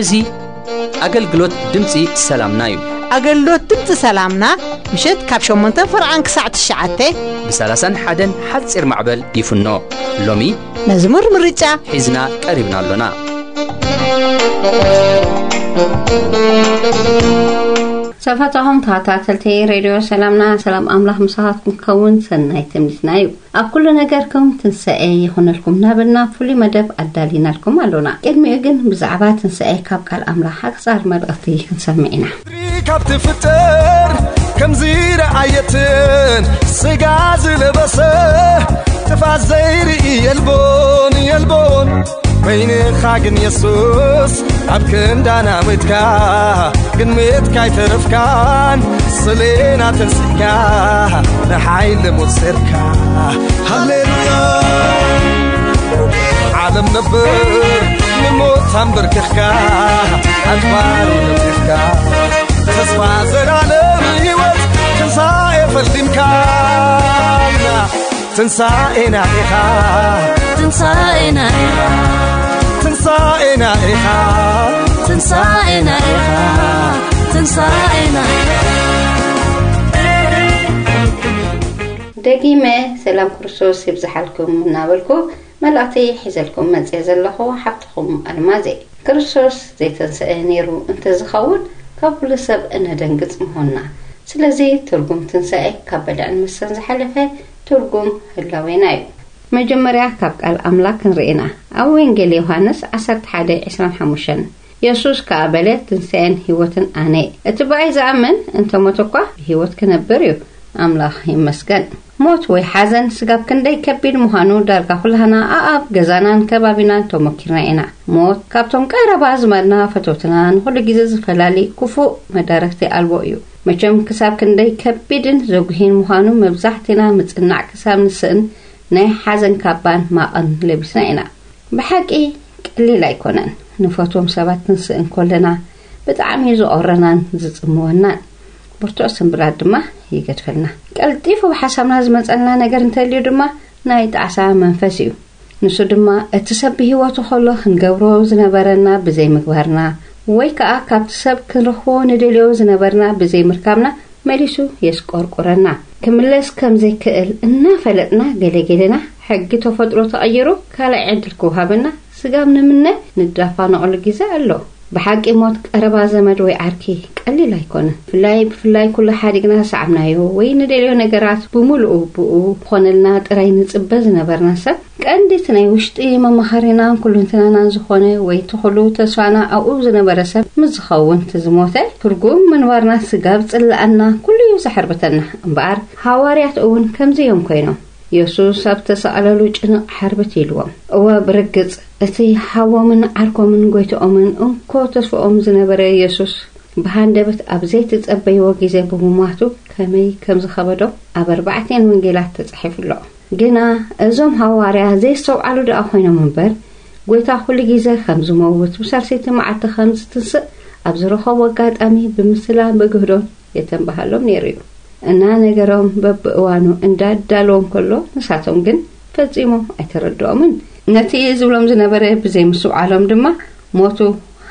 እዚ ኣገልግሎት ድምፂ ሰላምና እዩ ኣገልግሎት ድምፂ ሰላምና ምሸት ካብ 8 ፍርዓን ክሳዕ 9 ብ31 ሓፂር ማዕበል ይፍኖ ሎሚ መዝሙር ምርጫ ሒዝና ቀሪብና ኣሎና ሰፋታኹም ተኸታተልቲ ሬድዮ ሰላምና ሰላም ኣምላኽ ምሳኻትኩም ክኸውን ሰናይ ተምኒትና እዩ ኣብ ኩሉ ነገርኩም ትንስአ ይኹነልኩም ናበልና ፍሉይ መደብ ኣዳሊናልኩም ኣሎና ቅድሚኡ ግን ብዛዕባ ትንስአ ካብ ቃል ኣምላኽ ሓቅፃር መልእኽቲ ክንሰምዕ ኢና። ካብ ከምዚ ረኣየትን ስጋ ዝለበሰ ጥፋት ዘይርኢ የልቦን የልቦን በይንኻ ግን የሱስ ኣብ ክንዳና ምትካ ግን ምትካ ይተረፍካን ስሌና ተንስእካ ንሓይሊ ሙፅርካ ሃሌሉያ ዓለም ነብር ንሞት ኣንብርክኽካ ኣድባሩ ነቢርካ ተስፋ ዘላለም ህይወት ትንሣኤ ፈሊምካ ትንሣኤና ኢኻ ትንሣኤና ኢኻ ትንሣኤና ኢኻ ትንሣኤና ኢኻ ትንሣኤና ደጊመ ሰላም ክርስቶስ ይብዝሓልኩም እናበልኩ መልእኽቲ ሒዘልኩም መፅአ ዘለኹ ሓፍትኹም ኣልማዘ ክርስቶስ ዘይተንስአ ነይሩ እንተዝኸውን ካብ ኩሉ ሰብ እነደንግፅ ምኾንና ስለዚ ትርጉም ትንስአ ካብ በልዕን መሰን ዝሓለፈ ትርጉም ህላዌና እዩ። መጀመርያ ካብ ቃል ኣምላክ ንርኢና ኣብ ወንጌል ዮሃንስ 1125 የሱስ ከዓ በለ ትንስአን ህይወትን ኣነ እቲ በኣይ ዝኣምን እንተሞት እኳ ብሂወት ክነብር እዩ። ኣምላኽ ይመስገን። ሞት ወይ ሓዘን ስጋብ ክንደይ ከቢድ ምዃኑ ዳርጋ ኩላህና ኣኣብ ገዛናን ከባቢናን ተመኪርና ኢና። ሞት ካብቶም ቀረባ ዝመድና ፈተውትና ንኩሉ ግዜ ዝፈላሊ ክፉእ መዳረክቲ ኣልቦ እዩ መቸም ክሳብ ክንደይ ከቢድን ዘጉሂን ምዃኑ መብዛሕትና ምፅናዕ ክሳብ ንስእን ናይ ሓዘን ካባን ማቐን ለቢስና ኢና። ብሓቂ ቀሊል ኣይኮነን። ንፈትዎም ሰባት ክንስእን ከለና ብጣዕሚ ዝቆረናን ዝፅምወናን ብርቱዕ ስምብላት ድማ ይገድፈልና። ቀልጢፉ ብሓሳብና ዝመፀልና ነገር እንተልዩ ድማ ናይ ጣዕሳ መንፈስ እዩ። ንሱ ድማ እቲ ሰብ ብሂወቱ ከሎ ክንገብሮ ዝነበረና ብዘይ ምግባርና ወይ ከዓ ካብቲ ሰብ ክንረኽቦ ንደልዮ ዝነበርና ብዘይ ምርካብና መሊሱ የስቆርቁረና ክምለስ ከም ዘይክእል እናፈለጥና ገለገለና ሕጊ ተፈጥሮ ተቐይሩ ካልኣይ ዕድል ክውሃበና ስጋብ ንምነ ንዳፋንቀሉ ግዜ ኣሎ ብሓቂ ሞት ቀረባ ዘመድ ወይ ዓርኪ ቀሊል ኣይኮነን ብፍላይ ብፍላይ ኩሉ ሓዲግና ሰዓብናዮ። ወይ ንደልዮ ነገራት ብምሉኡ ብኡ ኮነልና ጥራይ ንፅበ ዝነበርና ሰብ። ቀንዲ ናይ ውሽጢ መማኻሪናን ኩልንትናናን ዝኾነ ወይ ትኩሉ ተስፋና ኣብኡ ዝነበረ ሰብ ምስ ዝኸውን ትዝሞተ። ትርጉም ምንባርና ስጋብ ፅላኣና ኩሉ እዩ ዘሕርበተና እምበኣር ሃዋርያት እውን ከምዚ እዮም ኮይኖም። የሱስ ኣብ ተሰቐለሉ ጭንቕ ሓርበት ኢልዎም። እወ ብርግፅ እቲ ሓዎምን ዓርኮምን ጎይቶኦምን እንኮ ተስፍኦም ዝነበረ የሱስ ብሃንደበት ኣብ ዘይትፀበይዎ ግዜ ብምማቱ ከመይ ከም ዝኸበዶ ኣብ ኣርባዕተን ወንጌላት ተፃሒፉ ኣሎ ግና እዞም ሃዋርያ ዘይስተውዓሉ ደኣ ኮይኖም እምበር ጎይታ ኩሉ ግዜ ከም ዝመውት ብሳርሰይቲ መዓልቲ ከም ዝትንስእ ኣብ ዝረኸቦ ኣጋጣሚ ብምስላ በግህዶን የተንባሃሎም ነይሩ እዩ። እና ነገሮም በብእዋኑ እንዳዳለዎም ከሎ ንሳቶም ግን ፈፂሞም ኣይተረድኦምን ነቲ ዝብሎም ዝነበረ ብዘይምስውዓሎም ድማ ሞቱ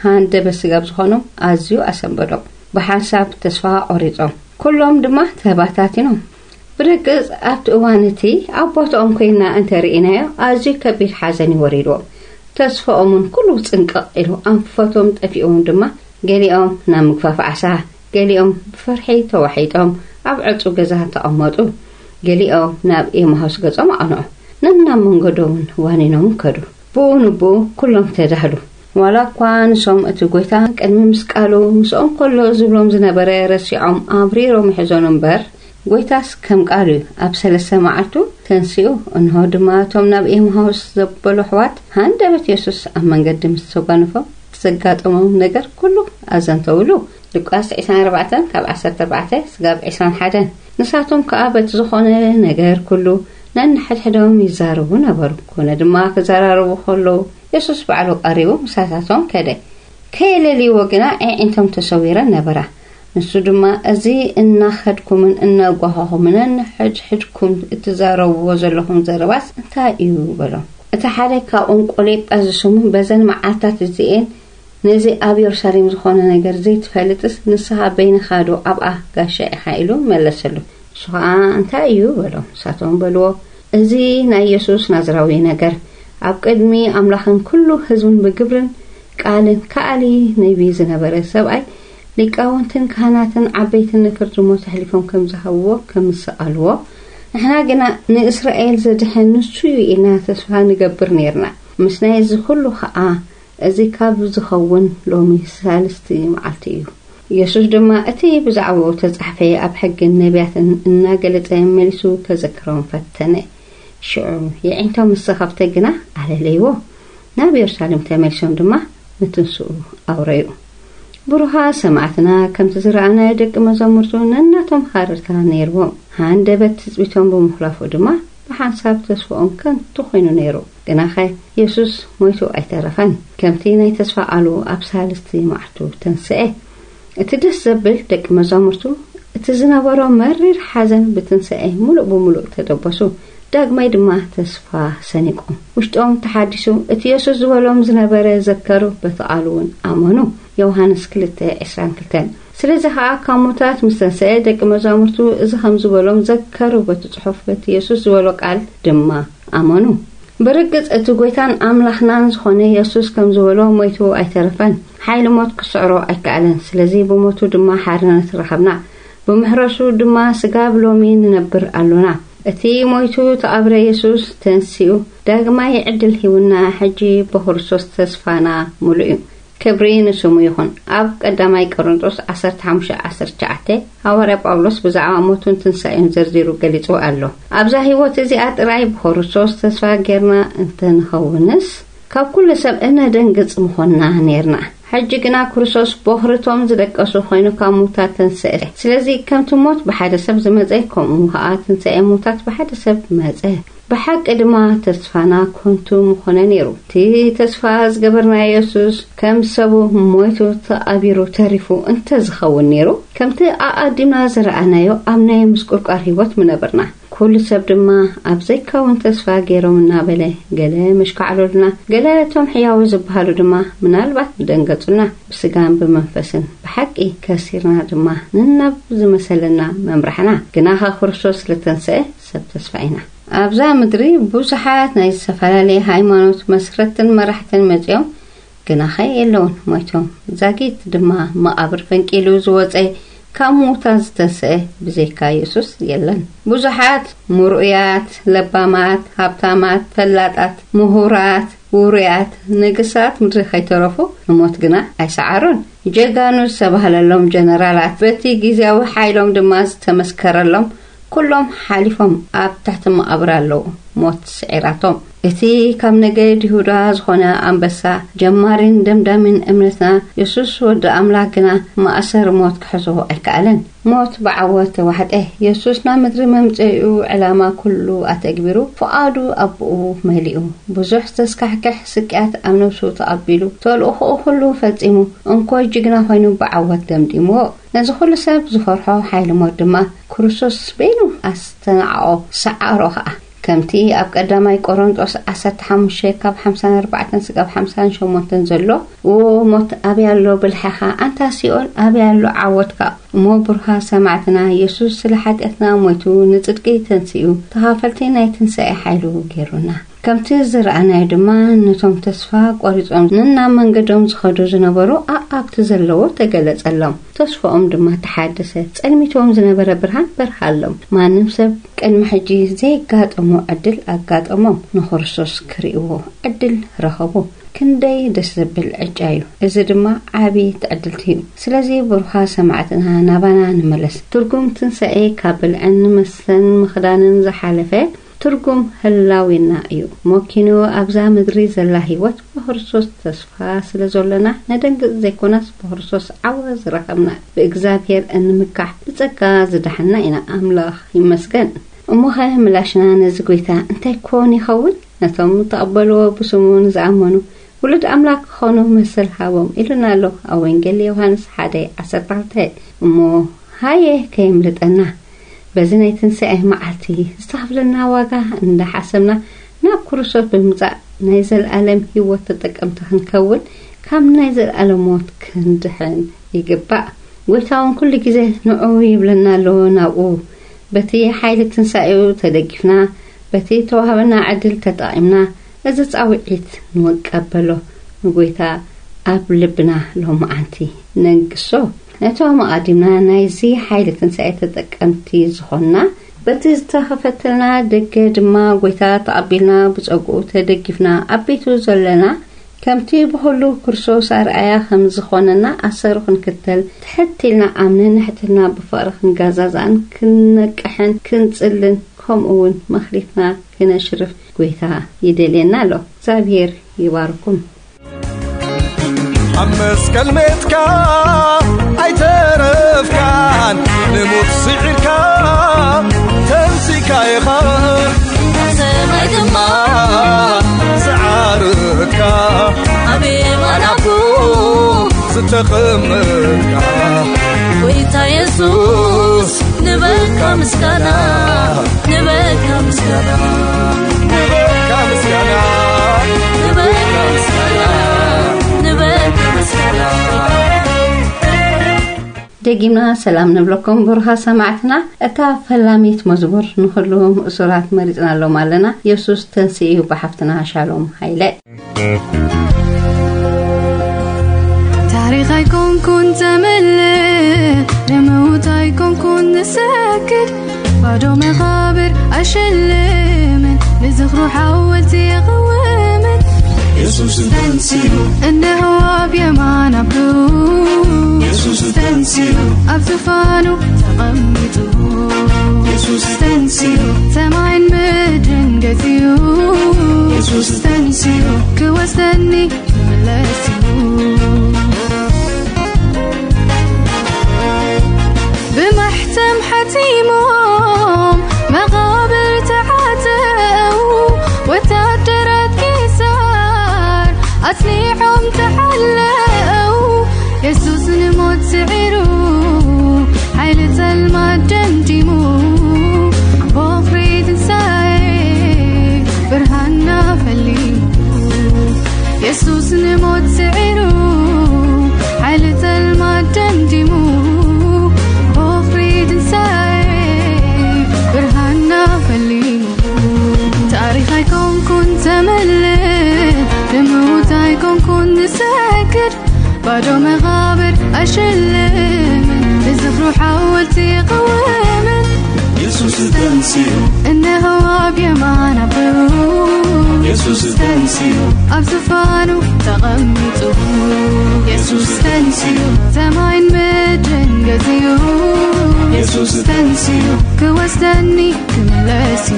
ሃንደበ ስጋብ ዝኾኖም ኣዝዩ ኣሰንበዶም ብሓንሳብ ተስፋ ቆሪፆም። ኩሎም ድማ ተባታቲኖም ብርግፅ ኣብቲ እዋን እቲ ኣብ ቦትኦም ኮይና እንተርኢናዮ ኣዝዩ ከቢድ ሓዘን ይወሪድዎም ተስፋኦምን ኩሉ ፅንቅቕ ኢሉ ኣንፈቶም ጠፊኦም ድማ ገሊኦም ናብ ምግፋፍ ዓሳ ገሊኦም ብፈርሒ ተዋሒጦም ኣብ ዕፁ ገዛ ተቐመጡ። ገሊኦም ናብ ኤማሆስ ገጾም ኣቕንዑ ነናብ መንገዶምን ዋኒኖም ከዱ ብኡ ንብኡ ኩሎም ተዳህሉ። ዋላ እኳ ንሶም እቲ ጎይታ ቅድሚ ምስቃሉ ምስኦም ከሎ ዝብሎም ዝነበረ ረሲዖም ኣብሪሮም ይሕዞኑ እምበር ጎይታስ ከም ቃል እዩ ኣብ ሰለስተ መዓልቱ ተንስኡ እንሆ ድማ እቶም ናብ ኤማሆስ ዘበሉ ኣሕዋት ሃንደበት የሱስ ኣብ መንገዲ ምስ ተጓንፎም ዘጋጠሞም ነገር ኩሉ ኣዘንተውሉ። ሉቃስ 24 ካብ 14 ስጋብ 21 ንሳቶም ከዓ በቲ ዝኾነ ነገር ኩሉ ነንሕድሕዶም ይዛረቡ ነበሩ። ኮነ ድማ ክዘራረቡ ከለዉ የሱስ ባዕሉ ቀሪቡ ምሳታቶም ከደ። ከየለልይዎ ግና ዒዒንቶም ተሰዊረን ነበራ። ንሱ ድማ እዚ እናኸድኩምን እናጓሃኹምን ነንሕድሕድኩም እትዛረብዎ ዘለኹም ዘረባስ እንታይ እዩ በሎም እቲ ሓደ ካብኦም ቆሌጳ ዝስሙ በዘን መዓልታት እዚአን ነዚ ኣብ የሩሳሌም ዝኾነ ነገር ዘይትፈልጥስ ንስኻ በይንኻዶ ኣብኣ ጋሻ ኢኻ ኢሉ መለሰሉ ከዓ እንታይ እዩ በሎም ንሳቶም በልዎ። እዚ ናይ ኢየሱስ ናዝራዊ ነገር። ኣብ ቅድሚ ኣምላኽን ኩሉ ህዝብን ብግብርን ቃልን ከኣሊ ነቢ ዝነበረ ሰብኣይ ሊቃውንትን ካህናትን ዓበይትን ንፍርዲ ሞት ኣሕሊፎም ከም ዝሃብዎ ከም ዝሰኣልዎ። ንሕና ግና ንእስራኤል ዘድሕን ንሱ እዩ ኢልና ተስፋ ንገብር ነርና። ምስ ናይ እዚ ኩሉ ከዓ እዚ ካብ ዝኸውን ሎሚ ሳልስቲ መዓልቲ እዩ ኢየሱስ ድማ እቲ ብዛዕባኡ ተጻሕፈ ኣብ ሕግን ነቢያትን እናገለጸ መሊሱ ከዘክሮም ፈተነ ሽዑ የዒንቶም መሰኸፍተ ግና ኣለለይዎ ናብ ኢየሩሳሌም ተመሊሶም ድማ ምትንስኡ ኣውረዩ ብሩሃ ሰማዕትና ከምቲ ዝረኣና ደቂ መዘሙርቱ ነናቶም ሃረርታ ነይርዎም ሃንደበት ትፅቢቶም ብምኽላፉ ድማ ብሓንሳብ ተስፍኦም ከንቱ ኮይኑ ነይሩ ግና ኸ ኢየሱስ ሞይቱ ኣይተረፈን ከምቲ ናይ ተስፋ ቃሉ ኣብ ሳልስቲ መዓልቱ ተንስአ እቲ ደስ ዘብል ደቂ መዛሙርቱ እቲ ዝነበሮ መሪር ሓዘን ብትንስአ ሙሉእ ብምሉእ ተደበሱ። ዳግማይ ድማ ተስፋ ሰኒቆም ውሽጦም ተሓዲሱ እቲ የሱስ ዝበሎም ዝነበረ ዘከሩ በቲ ቃሉ እውን ኣመኑ። ዮሃንስ 222 ስለዚ ከዓ ካብ ሞታት ምስ ተንስአ ደቂ መዛሙርቱ እዚ ከም ዝበሎም ዘከሩ በቲ ጽሑፍ በቲ የሱስ ዝበሎ ቃል ድማ ኣመኑ። ብርግጽ እቲ ጎይታን ኣምላኽናን ዝኾነ የሱስ ከም ዝበሎ ሞይቱ ኣይተረፈን ሓይሊ ሞት ክስዕሮ ኣይከኣለን። ስለዚ ብሞቱ ድማ ሓርነት ረኸብና ብምሕረሱ ድማ ስጋብ ሎሚ ንነብር ኣሎና እቲ ሞይቱ ተቐብረ የሱስ ተንስኡ ዳግማይ ዕድል ሂውና ሕጂ ብክርስቶስ ተስፋና ሙሉእ እዩ። ክብሪ ንስሙ ይኹን። ኣብ ቀዳማይ ቆሮንጦስ 1519 ሃዋርያ ጳውሎስ ብዛዕባ ሞቱን ትንሳኤን ዘርዚሩ ገሊጹ ኣሎ። ኣብዛ ህይወት እዚኣ ጥራይ ብክርስቶስ ተስፋ ጌርና እንተንኸውንስ ካብ ኩሉ ሰብ እነደንግጽ ምኾንና ነርና ሕጂ ግና ክርስቶስ በኽርቶም ዝደቀሱ ኮይኑ ካብ ሙታት ተንስአ ስለዚ ከምቲ ሞት ብሓደ ሰብ ዝመፀ ከምኡ ከዓ ትንስአ ሙታት ብሓደ ሰብ መፀ ብሓቂ ድማ ተስፋና ኮንቱ ምኾነ ነይሩ። እቲ ተስፋ ዝገበርና የሱስ ከም ሰቡ ሞይቱ ተቐቢሩ ተሪፉ እንተዝኸውን ነይሩ። ከምቲ ኣቐዲምና ዝረኣናዮ ኣብ ናይ ምስቁርቋር ሂወት ምነበርና ኩሉ ሰብ ድማ ኣብ ዘይከውን ተስፋ ገይሮም እናበለ ገለ መሽካዕለሉና ገለ እቶም ሕያዊ ዝበሃሉ ድማ ምናልባት ብደንገጹና ብስጋን ብመንፈስን ብሓቂ ከሲርና ድማ ንናብ ዝመሰለና መምራሕና ግና ኸ ክርስቶስ ስለተንስአ ሰብ ተስፋ ኢና። ኣብዛ ምድሪ ብዙሓት ናይ ዝተፈላለየ ሃይማኖት መስረትን መራሕትን መፂኦም ግና ኸ የለውን ሞይቶም። ዛጊት ድማ መቓብር ፈንቂሉ ዝወፀ ካብ ሙታን ዝተንስአ ብዘይካ ኢየሱስ የለን። ብዙሓት ምሩእያት ለባማት ሃብታማት ፈላጣት ምሁራት ውሩያት ንግሳት ምድሪ ከይተረፉ ንሞት ግና ኣይሰዓሩን። ጀጋኑ ዝተባህለሎም ጀነራላት በቲ ግዜያዊ ሓይሎም ድማ ዝተመስከረሎም ኩሎም ሓሊፎም ኣብ ትሕቲ መቐብር ኣለዉ ሞት ስዒራቶም እቲ ካብ ነገድ ይሁዳ ዝኾነ ኣንበሳ ጀማሪን ደምዳሚን እምነትና የሱስ ወዲ ኣምላክ ግና ማእሰር ሞት ክሕዞ ኣይከኣለን። ሞት ብዓወት ተዋሕጠ የሱስ ናብ ምድሪ መምፅኡ ዕላማ ኩሉ ኣተግቢሩ ፍቓዱ ኣብኡ መሊኡ። ብዙሕ ዝተስካሕክሕ ስቅያት ኣብ ነብሱ ተቐቢሉ ተልእኽኡ ኩሉ ፈጺሙ። እንኮይ ጅግና ኮይኑ ብዓወት ደምዲምዎ። ነዚ ኩሉ ሰብ ዝፈርሖ ሓይሊ ሞት ድማ ክርስቶስ በይኑ ኣስተናዕቆ ሰዓሮ ከዓ ከምቲ ኣብ ቀዳማይ ቆሮንጦስ 15 ካብ 54 ስጋብ 58 ዘሎ ዎ ሞት ኣብያ ኣሎ ብልሐኻ ኣንታ ሲኦል ኣብያ ኣሎ ዓወትካ እሞ ብርሃ ሰማዕትና ኢየሱስ ስለ ሓጢአትና ሞይቱ ንጽድቂ ተንስኡ ተኻፈልቲ ናይ ትንስኤ ሓይሉ ገይሩና ከምቲ ዝረኣናዮ ድማ ነቶም ተስፋ ቆሪፆም ንናብ መንገዶም ዝኸዱ ዝነበሩ ኣኣብቲ ዘለዎ ተገለጸሎም ተስፋኦም ድማ ተሓደሰ ጸልሚቶም ዝነበረ ብርሃን በርሃሎም ማንም ሰብ ቅድሚ ሕጂ ዘይጋጠሞ ዕድል ኣጋጠሞም ንክርስቶስ ክርእዎ ዕድል ረኸቡ ክንደይ ደስ ዘብል ዕጫ እዩ? እዚ ድማ ዓብዪ ትዕድልቲ እዩ። ስለዚ ብሩኻ ሰማዕትና ናባና ንመለስ። ትርጉም ትንስኤ ካብ ብልዕን መስተን ምኽዳንን ዝሓለፈ ትርጉም ህላዊና እዩ። ሞኪኑ ኣብዛ ምድሪ ዘላ ሂወት ብክርስቶስ ተስፋ ስለ ዘሎና ነደንግፅ ዘይኮናስ ብክርስቶስ ዓወ ዝረኸብና። ብእግዚኣብሔር እንምካሕ ብፀጋ ዝዳሓና ኢና። ኣምላኽ ይመስገን። እሞ ኸ ምላሽና ነዚ ጎይታ እንታይ ክኾን ይኸውን? ነቶም ተቐበልዎ ብስሙ ንዝኣመኑ ውሉድ ኣምላክ ክኾኑ መስል ሃቦም ኢሉና ኣሎ ኣብ ወንጌል ዮሃንስ ሓደ 12 እሞ ሃየ ከየምልጠና በዚ ናይ ትንስኤ መዓልቲ ዝተኸፍለና ዋጋ እንዳሓሰብና ናብ ክርስቶስ ብምምፃእ ናይ ዘለኣለም ሂወት ተጠቀምቲ ክንከውን ካብ ናይ ዘለኣለም ሞት ክንድሕን ይግባእ። ጎይታ እውን ኩሉ ግዜ ንዑ ይብለና ኣለዎ። ናብኡ በቲ ሓይሊ ትንሳኤኡ ተደጊፍና በቲ ተዋህበና ዕድል ተጠቒምና እዚ ፃውዒት ንወቀበሎ ንጎይታ ኣብ ልብና ሎመዓንቲ ነግሶ ነቶም ኣቐዲምና ናይዚ ሓይሊ ትንሳኤ ተጠቀምቲ ዝኾንና በቲ ዝተኸፈተልና ደገ ድማ ጎይታ ተቐቢልና ብፀጉኡ ተደጊፍና ኣብ ቤቱ ዘለና ከምቲ ብኩሉ ክርስቶስ ኣርኣያ ከም ዝኾነና ኣሰሩ ክንክተል ትሕቲልና ኣምንን ንሕትና ብፍቕሪ ክንጋዛዛን ክንነቅሕን ክንፅልን ከምኡ እውን መኽሊፍና ክነሽርፍ ጎይታ ይደልየና ኣሎ እግዚኣብሔር ይባርኩም። ኣብ መስቀል ሜትካ ኣይተረፍካን ንሙት ስዒርካ ተንሲካ ኢኻ ሰማይ ድማ ዝዓርትካ ኣቤማናኩ ዝተኸመካ ጎይታ የሱስ ንበልካ ምስጋና ንበልካ ምስጋና ንበካ ምስጋና ንበልካ ምስጋና ንበልካ ምስጋና ደጊምና ሰላም ንብለኩም ብሩኻ ሰማዕትና እታ ፈላሚት መዝሙር ንኩሉ ምእሱራት መሪፅና ኣሎም ኣለና የሱስ ተንስኡ ብሓፍትና ሻሎም ሃይለ ታሪክ ኣይኮንኩን ተመልእ لموت يكون كون ساكت بعدو مغابر أشلمن لزخرو حاولت يغوامن يسوس تنسيلو إنه أب يمان عبدو يسوس تنسيلو أب تفانو تغمتو يسوس تنسيلو سمعين مدرن قثيو يسوس تنسيلو كواستني ملاسيو سيمهم مقابر تعاتوا وتعترت كيسار أسلحهم تحلقوا يسوس الموت سعروا حيلة المجد جمجموا بوفريد سايق برهنا يسوس الموت وجمع غابر أشلمن الزفر حاولتي قوامن يسوس تنسيو إنه أب يمان يسوس تنسيو أب زفانو تغمتو يسوس تنسيو تماين مجن قزيو يسوس تنسيو كوستني كملاسيو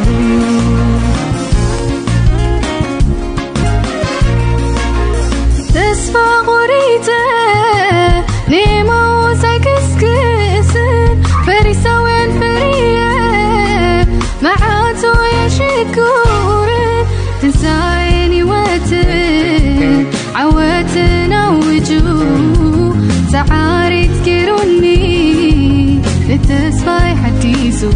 favorite Nema وزك سكسن فريسة وين يا شكور تنسايني واتن عواتنا وجو سعاري تكيروني التسفاي حتيزو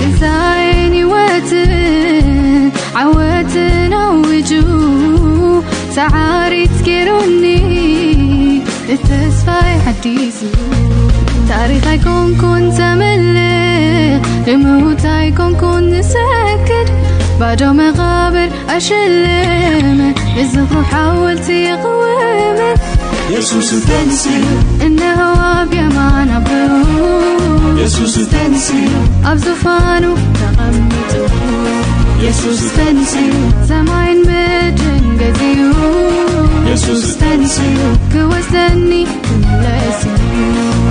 تنسايني واتن عواتنا وجو سعاري يذكروني التسفى يحديثني تاريخ يكون كون تملي الموت هيكون كون نسكت ما غابر أشلم. الزهر حاولت يقوم يسوس تنسي. إنه أبيا ما نبرو يسوس تنسي. أبزفانو تغمتو يسوس تنسي. زمان بجن قديو Yesus ten siu, kuas deni, kuas deni.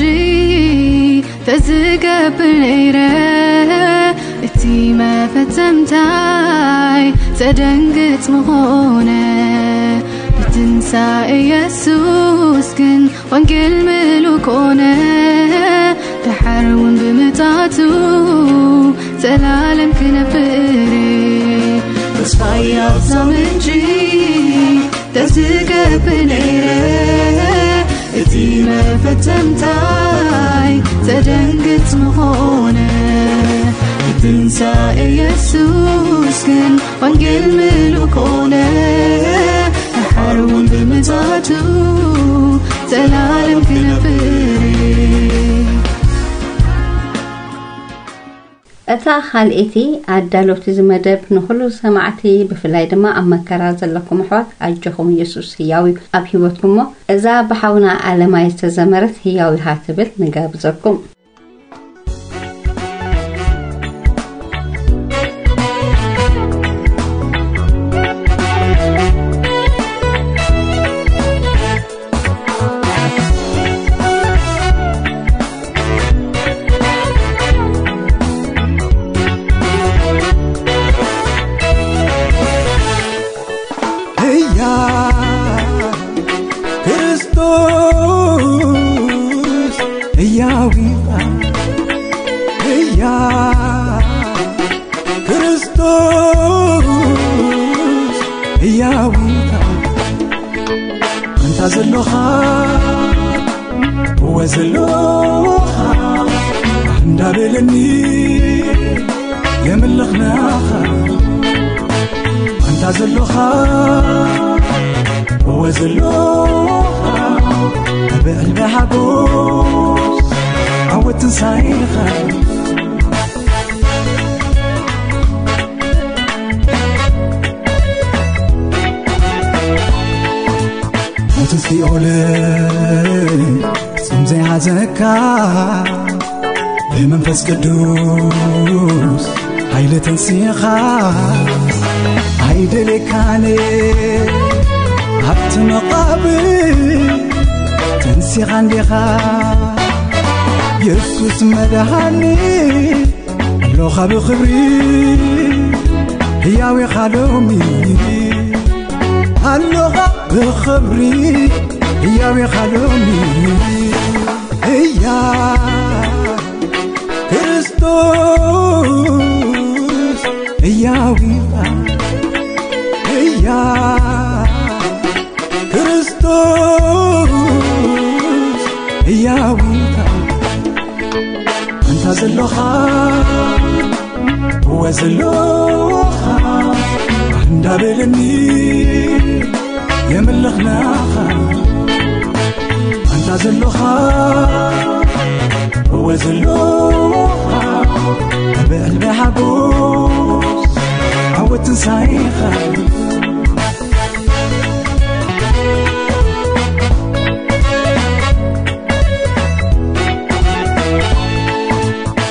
تجري تزقى بالعيرة. التيمة فتمتاي تدنقت مغونة. بتنسى يسوس كن وانقل ملوكونة تحرون بمتاتو تلالم كنفري بس فايض زمن جي تزقى بالعيرة. መፈተንታይ ዘደንግጽ ምኾነ ትንሳኤ ኢየሱስ ግን ወንጌል ምሉእ ኮነ ሓርውን ብምጻቱ ዘላለም ክነብር እታ ካልእቲ ኣዳለውቲ ዝመደብ ንኩሉ ሰማዕቲ ብፍላይ ድማ ኣብ መከራ ዘለኩም ኣሕዋት ኣጀኹም ኢየሱስ ህያው ኣብ ሂወትኩም ሞ እዛ ብሓውና ኣለማይ ዝተዘመረት ህያው ኢኻ ትብል ንጋብዘኩም ሲኦልን ጽም ዘይሓዘካ ብመንፈስ ቅዱስ ኃይሊ ተንሲኻ ኣይደሌካነ ኣብቲ መቓብር ተንሲኻ እንዲኻ የሱስ መድሃኒ ኣለኻ ብኽብሪ ሕያው ኢኻ ሎሚ اللغة بخبري هي بيخلوني هي كريستوس هي ويفا هي كريستوس هي ويفا أنت زلوخا هو زلوخا እንዳበለኒ የምልኽናኻ እንታ ዘለኻ እወ ዘለኻ ብዕልቢ ሓጎስ ዓወት ትንሳኤኻ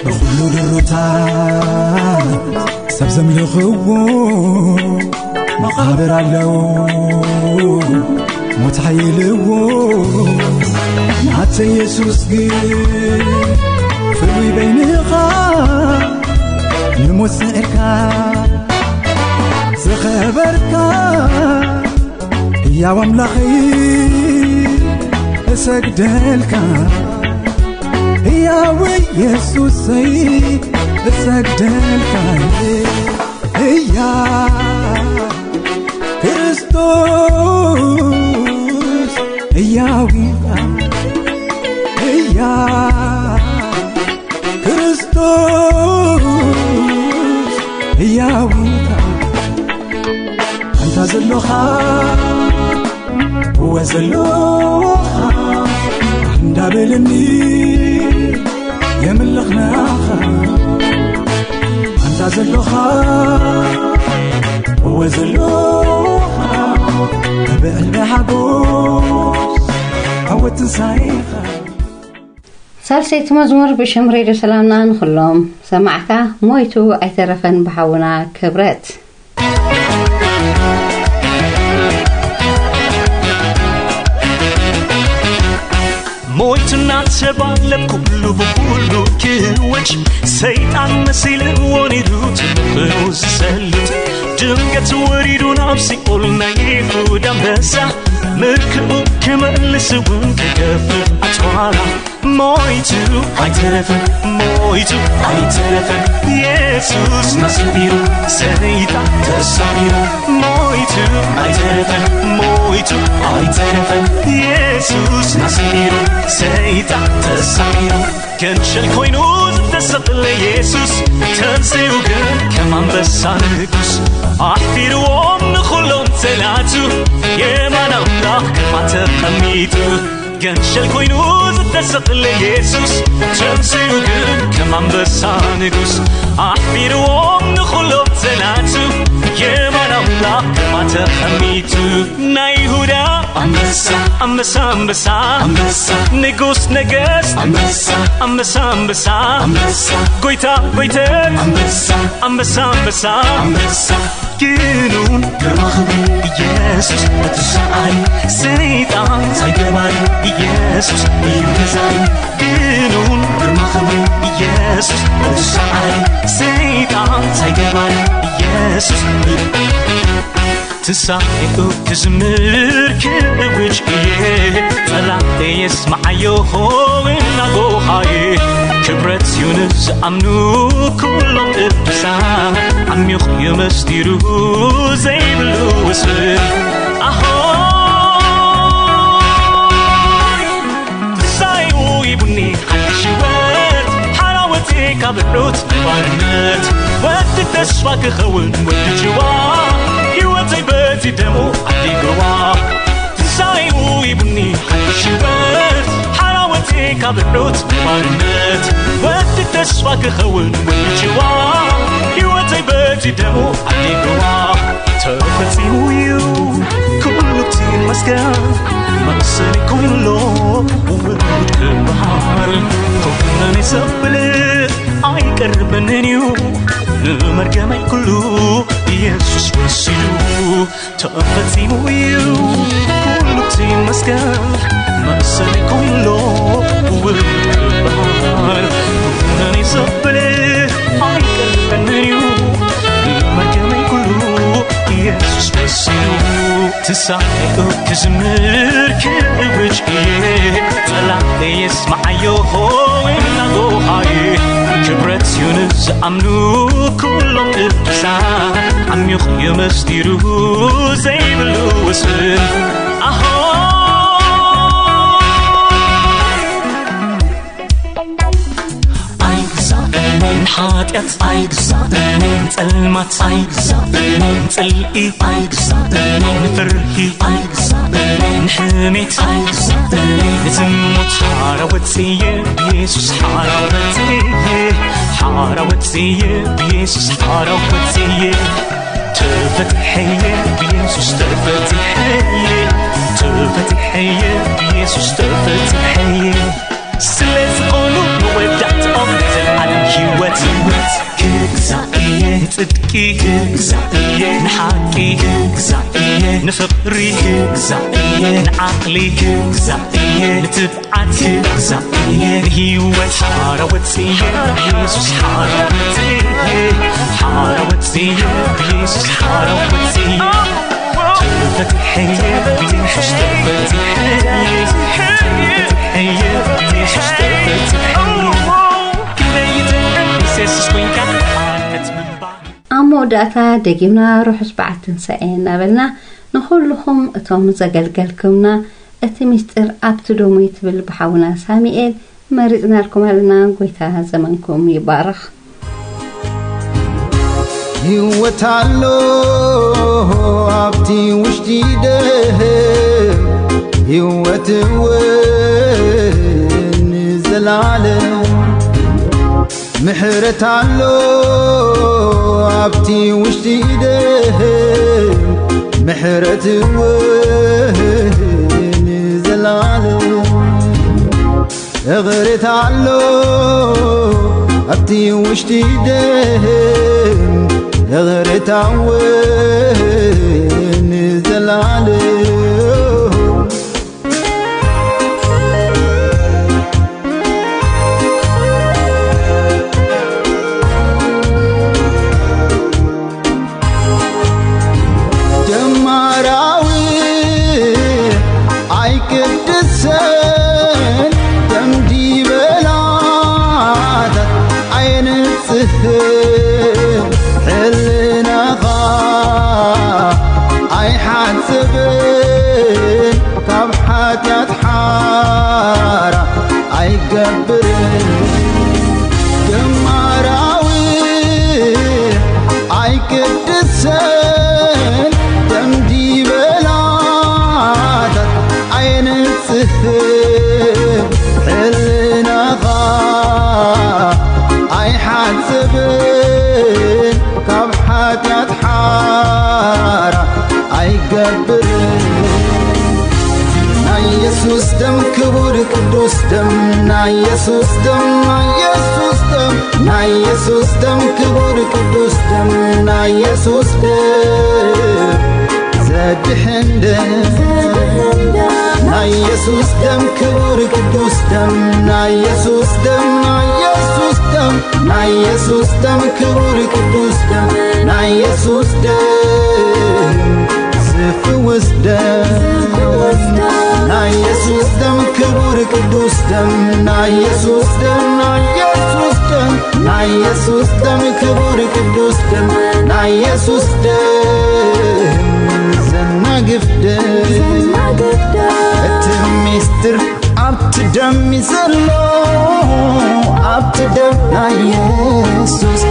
ብኩሉ ድሩታት ሰብ ዘምልኽዎ መቓብር ኣለዎ ሞት ሓይልዎ ናተ ኢየሱስ ግን ፍሉይ በይንኻ ንሞት ስዕርካ ዝኸበርካ ሕያው ኣምላኸይ እሰግደልካ ሕያው ኢየሱሰይ እሰግደልካ እያ ክርስቶስ ሕያዊታ እያ ክርስቶስ ሕያዊታ እንታ ዘለኻ እወ ዘለኻ እንዳበለኒ የምልኽናኻ እንታ ዘለኻ እወ ዘለኻ ብዕልቢ ሓጎስ ዓወት ትንሳኤኻ ሳልሰይቲ መዝሙር ብሽም ሬድዮ ሰላምና ንኩሎም ሰማዕታ ሞይቱ ኣይተረፈን ብሓውና ክብረት ሞይትና ተባለ ኩሉ ብኩሉ ክወጭ ሰይጣን መሲል ወኒዱ ትምኽኑ ዝሰልጥ ድንገት ወሪዱን አብሲቆልና ይሁድ አንበሳ። ምርክቡ ከመልስውን ከገብ አትኋላ ሞይቱ አይተረፈን ሞይቱ አይተረፈን ኢየሱስ መስቢሩ ሰይጣን ተሳቢሩ። ሞይቱ አይተረፈን ሞይቱ አይተረፈን ኢየሱስ መስቢሩ ሰይጣን ተሳቢሩ። ገንሸል ኮይኑ ዝተሰቕለ ኢየሱስ ተንስኡ ግን ከም ኣንበሳ ንጉስ ኣሕፊርዎም ንኹሎም ፀላቱ የማን ኣምላኽ ግርማ ተቐሚጡ ገንሸል ኮይኑ ዝተሰቕለ ኢየሱስ ተንስኡ ግን ከም ኣንበሳ ንጉስ ኣሕፊርዎም ንኹሎም ፀላቱ የማን ኣምላኽ ግርማ ተቐሚጡ ናይ ይሁዳ አንበሳ አንበሳ አንበሳ አንበሳ ንጉስ ነገስት አንበሳ አንበሳ አንበሳ አንበሳ ጎይታ ጎይተ አንበሳ አንበሳ አንበሳ አንበሳ ግኑን ግርማ ክብሪ ኢየሱስ በትሰዓሪ ሰይጣን ሳይገባሪ ኢየሱስ ሰይጣን ኢየሱስ እዩ ትሳኤኡ ክዝምር ክእውጅ እየ ጸላቴ የስማዓዮ እናጎሃየ ክብረት ሲዩን ዝኣምኑ ኩሎም ቅዱሳን ዓሚቕ እዩ መስጢሩ ዘይብሉ ውስን ኣሆይ ትንሣኤኡ ይቡኒ ሓድሽ ሕይወት ሓራወቴ ካብ እዑት ባርነት ወዲ ተስፋ ክኸውን ወዲ ጅዋ ሕይወተይ በቲ ደሙ ዓዲግዋ ትንሣኤኡ ይቡኒ ሓድሽ ሕይወት ሓራወቴ ካብ እዑት ባርነት ወዲ ተስፋ ክኸውን ወዲ ጅዋ ሕይወተይ በቲ ደሙ ዓዲግዋ ተፈጺሙ እዩ ኩሉ እቲ መስገን መእሰሪ ኩሎ ውድ ክበሃል ኩነኔ ሰብል ኣይቀርበንን እዩ ንመርገመይ ኩሉ Iisus was you, tăpățim eu Cu lupții mă scăl, mă sărec un loc Bar, până ni să plec, ai I'm not că mi-ai cu lup, Iisus was you. Want to o te zmer, că îl veci e Tălate ies mai eu, ho, e la doha e ክብረት ዩን ዝኣምኑ ኩሎም ቅዱሳ ዓሚቕ ዩ መስዲሩ ዘይብሉ ወስን ኣይግዛእነን ሓጢኣት ኣይግዛእነን ጸልማት ኣይግዛእነን ጽልኢ ኣይግዛእነን ንፍርሂ ኣይግዛእነን ንሕሜት ኣይግዛእነን ንዝሙት ሓራወፅየ ብየሱስ ሓራወፅየ ሓራወፅየ ብየሱስ ሓራወፅየ ተፈትሐየ ብየሱስ ተፈትሐየ ተፈትሐየ ብየሱስ ተፈትሐየ ስለዝኾኑ መወዳእትኦም ዘለዓለም ሕይወት ሕይወት ክግዛእየ ንጽድቂ ክግዛእየ ንሓቂ ክግዛእየ ንፍቕሪ ክግዛእየ ንዓቕሊ ክግዛእየ ንትብዓት ክግዛእየ ንህይወት ሓራወፅየ ብየሱስ ሓራወፅየ ሓራወፅየ ብየሱስ ሓራወፅየ ተፈትሐየ ብየሱስ ተፈትሐየ ተፈትሐየ ብየሱስ ተፈትሐየ ክንደይትንስ የሱስ ኮንካ ሓነት ምንባር ኣብ መወዳእታ ደጊምና ርሑስ በዓል ትንሳኤ እናበልና ንኩልኹም እቶም ዘገልገልኩምና እቲ ምስጢር ኣብቲ ዶሙ ትብል ብሓውና ሳሙኤል መሪፅናልኩም ኣለና ጎይታ ዘመንኩም ይባረኽ ህይወት ኣሎ ኣብቲ ውሽጢ ደህ ህይወት እውን ዘላለም ምሕረት ኣሎ ኣብቲ ውሽጢ ደህ ምሕረት እውን ዘላለም እኽሬት ኣሎ ኣብቲ ውሽጢ ደም እኽሬታ እውን ኣይገብርን ናይ ኢየሱስ ደም ክቡር ቅዱስ ደም ናይ ኢየሱስ ደም ናይ ኢየሱስ ደም ናይ ኢየሱስ ደም ክቡር ቅዱስ ደም ናይ ኢየሱስ ደም። ዘድሕን ናይ ኢየሱስ ደም ክቡር ቅዱስ ደም ናይ ኢየሱስ ደም ናይ ኢየሱስ ደም ናይ ኢየሱስ ደም ክቡር ቅዱስ ደም ናይ ኢየሱስ ደም ዝፍውስ ደም ናይ ኢየሱስ ደም ክቡር ቅዱስ ደም ናይ ኢየሱስ ደም ናይ ኢየሱስ ደም ናይ ኢየሱስ ደም ክቡር ቅዱስ ደም ናይ ኢየሱስ ደም ዘናግፍ ደም እቲ ሚስጥር ኣብቲ ደም ዘሎ ኣብቲ ደም ናይ ኢየሱስ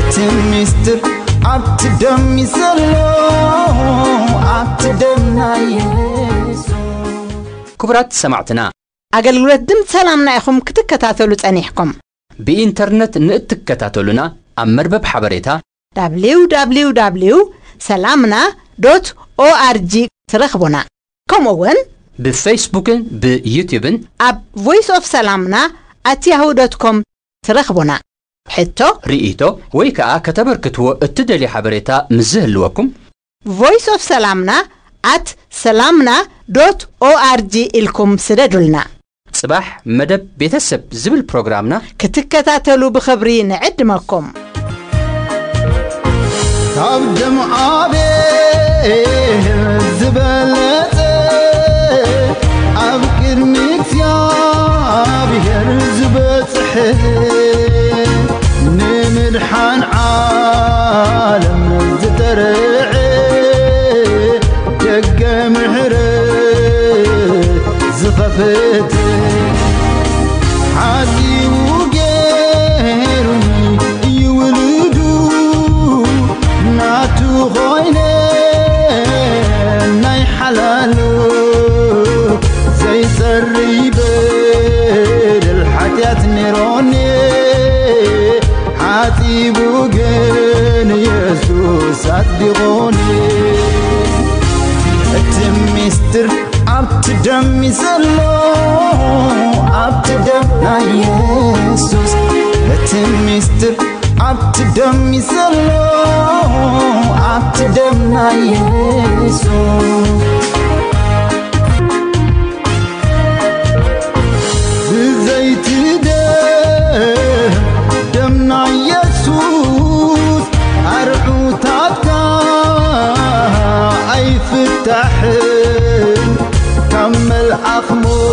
እቲ ሚስጥር ኣብቲ ደም ዘሎ ኣብቲ ደም ናይ ኢየሱስ ክቡራት ሰማዕትና ኣገልግሎት ድምፂ ሰላምና ኢኹም ክትከታተሉ ጸኒሕኩም ብኢንተርነት ንእትከታተሉና ኣብ መርበብ ሓበሬታ www ሰላምና ዶት ኦአርጂ ትረኽቡና ከምኡ ውን ብፌስቡክን ብዩቲብን ኣብ ቮይስ ኦፍ ሰላምና ኣት ያሁ ዶት ኮም ትረኽቡና ሕቶ ርኢቶ ወይ ከዓ ከተበርክትዎ እትደልዩ ሓበሬታ ምስ ዝህልወኩም ቮይስ ኦፍ ሰላምና ኣት ሰላምና ዶት ኦአርጂ ኢልኩም ስደዱልና ጽባሕ መደብ ቤተሰብ ዝብል ፕሮግራምና ክትከታተሉ ብኽብሪ ንዕድመኩም ካብ ደም ኣቤል ዝበለጸ ኣብ ቅድሚ እግዚኣብሔር ዝበጽሐ ينحن عالم زترعي دق محري زففت ናይ ኢየሱስ እቲ ሚስጥር ኣብቲ ደም ዘሎ ኣብቲ ደም ናይ ኢየሱስ ብዘይቲ ደም ደም ናይ ኢየሱስ ኣርዑታትካ ኣይፍታሕን ካብ መልኣኽ ሞት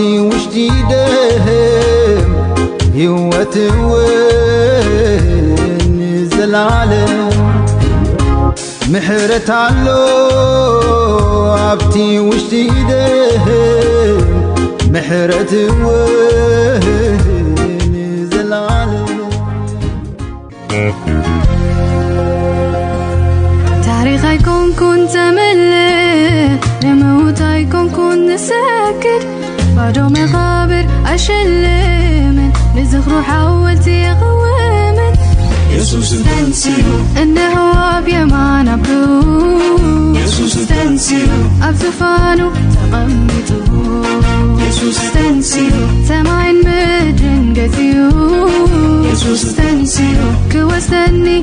عرفتي وش جديدهم يوت وين العالم محرت علو عبتي وجديدة محرة محرت وين العالم تاريخ يكون كنت ملي لموت يكون كنت ساكت. غادو مغابر أشلمن نزخ روح أولتي تيقومن يسوس تنسيلو إنه هو بيمان أبلو يسوس تنسيلو أبتفانو تقمتو يسوس تنسيلو تماين مجن قتيو يسوس تنسيلو كوستني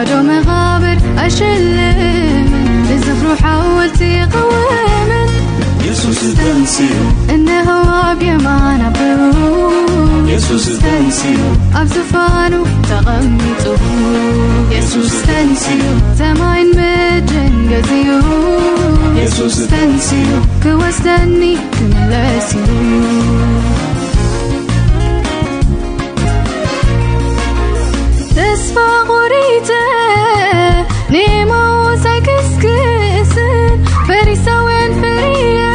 حاجة مغابر أشلمن بزف روح أول تقوامن يسوس تنسيو إنه هو بيمان بروح. يسوس تنسيو أبزفانو تغمتو يسوس تنسيو تماين مجن قزيو يسوس تنسيو كوستني كملاسيو favorite Nemo وسكس كس فريسة وين فرية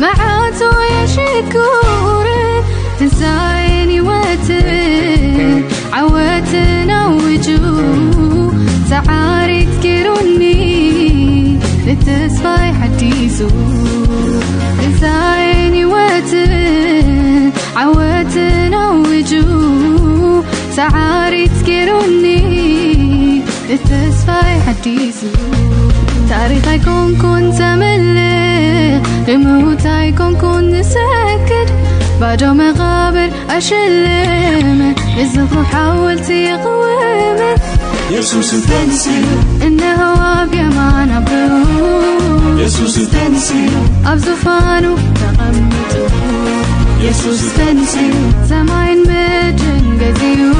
معات ويا شكورة تنسايني واتن عواتنا وجو تعاري تكيروني للتسفاي حتيزو تنسايني واتن عواتنا تعاري تذكروني التسفى يحديسو تاريخ يكون كون تملي الموت يكون كون نسكر باجو مغابر أشلم. الزغر حاولت يقوم يسوس تنسي إنه أبيا ما نبرو يسوس تنسي أبزفانو تغمتو ኢየሱስ ተንሥኡ ሰማይን ምድርን ገዚኡ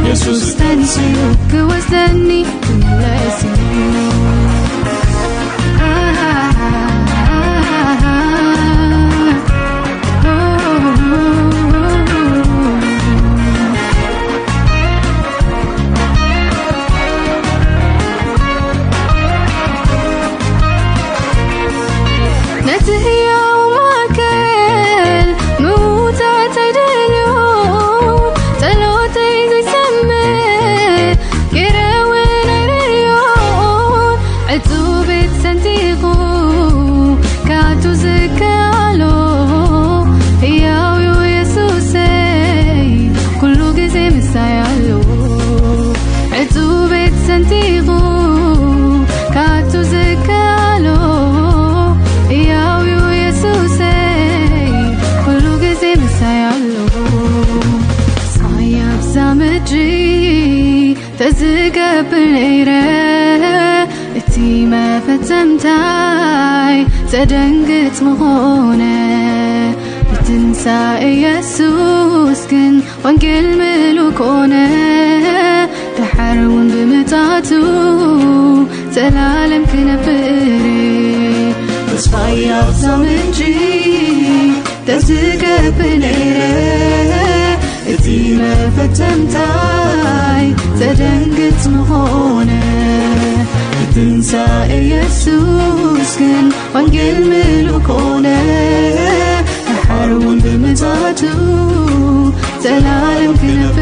ኢየሱስ ተንሥኡ ክወሰኒ ትምለእስዩ بالإيرة إتي ما فتمتاي تدنقت مغونة. بتنسى يسوس كن وانقل ملوكونة. تحرون بمتاتو تلالم كنا بإري بصفايا زمنجي تزقى بنيرة. إتي ما فتمتاي ዘደንግጽ ምኾነ ትንሳኤ ኢየሱስ ግን ወንጌል ምሉእ ኮነ ሓርውን ብምጻቱ ዘላለም ክነብ